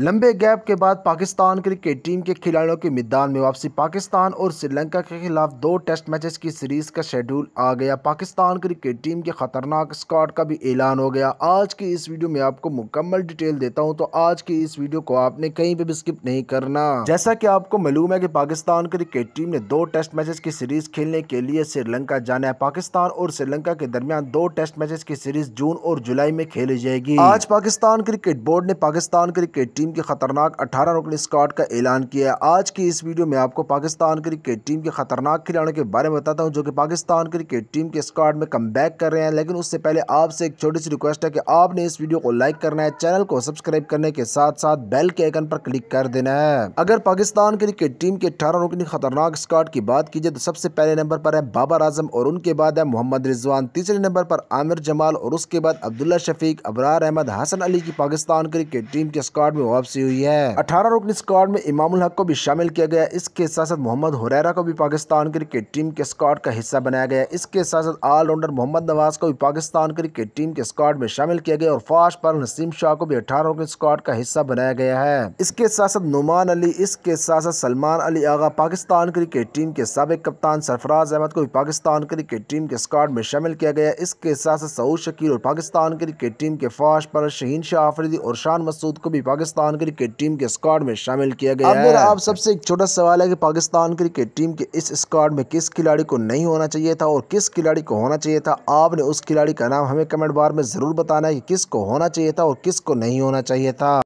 लंबे गैप के बाद पाकिस्तान क्रिकेट टीम के खिलाड़ियों की मैदान में वापसी। पाकिस्तान और श्रीलंका के खिलाफ दो टेस्ट मैचेस की सीरीज़ का शेड्यूल आ गया। पाकिस्तान क्रिकेट टीम के खतरनाक स्क्वाड का भी ऐलान हो गया। आज की इस वीडियो में आपको मुकम्मल डिटेल देता हूँ तो आज की इस वीडियो को आपने कहीं पे भी स्किप नहीं करना। जैसा की आपको मालूम है की पाकिस्तान क्रिकेट टीम ने दो टेस्ट मैचेस की सीरीज़ खेलने के लिए श्रीलंका जाना है। पाकिस्तान और श्रीलंका के दरमियान दो टेस्ट मैचेस की सीरीज़ जून और जुलाई में खेली जाएगी। आज पाकिस्तान क्रिकेट बोर्ड ने पाकिस्तान क्रिकेट टीम की खतरनाक 18 रुकन स्क्वाड का ऐलान किया है। आज की इस वीडियो में आपको पाकिस्तान क्रिकेट टीम के खतरनाक खिलाड़ियों के बारे में बताता हूँ, जो कि पाकिस्तान क्रिकेट टीम के स्क्वाड में कम कर रहे हैं। लेकिन उससे पहले आपसे एक छोटी सी रिक्वेस्ट है कि आपने इस वीडियो को लाइक करना है, चैनल को सब्सक्राइब करने के साथ साथ बेल के आइकन पर क्लिक कर देना है। अगर पाकिस्तान क्रिकेट टीम के अठारह रुकनी खतरनाक स्क्वाड की बात कीजिए तो सबसे पहले नंबर पर है बाबर आज़म और उनके बाद है मोहम्मद रिजवान। तीसरे नंबर पर आमिर जमाल और उसके बाद अब्दुल्ला शफीक, अबरार अहमद, हसन अली की पाकिस्तान क्रिकेट टीम के स्क्वाड में वापसी हुई है। अठारह रुकनी स्क्वाड में इमामुल हक को भी शामिल किया गया। इसके साथ साथ मोहम्मद हुरैरा को भी पाकिस्तान क्रिकेट टीम के स्क्वाड का हिस्सा बनाया गया। इसके साथ साथ ऑलराउंडर मोहम्मद नवाज़ को भी पाकिस्तान क्रिकेट टीम के स्क्वाड में शामिल किया गया और फास्ट पर नसीम शाह को भी अठारह रुकनी स्क्वाड का हिस्सा बनाया गया है। इसके साथ साथ नुमान अली, इसके साथ साथ सलमान अली आगा पाकिस्तान क्रिकेट टीम के सबक कप्तान सरफराज अहमद को भी पाकिस्तान क्रिकेट टीम के स्क्वाड में शामिल किया गया। इसके साथ साथ सऊद शकील और पाकिस्तान क्रिकेट टीम के फास्ट पर शहीन शाह आफरीदी और शान मसूद को भी पाकिस्तान क्रिकेट टीम के स्क्वाड में शामिल किया गया है। मेरा आप सबसे एक छोटा सवाल है कि पाकिस्तान क्रिकेट टीम के इस स्क्वाड में किस खिलाड़ी को नहीं होना चाहिए था और किस खिलाड़ी को होना चाहिए था? आपने उस खिलाड़ी का नाम हमें कमेंट बार में ज़रूर बताना है कि किस को होना चाहिए था और किस को नहीं होना चाहिए था।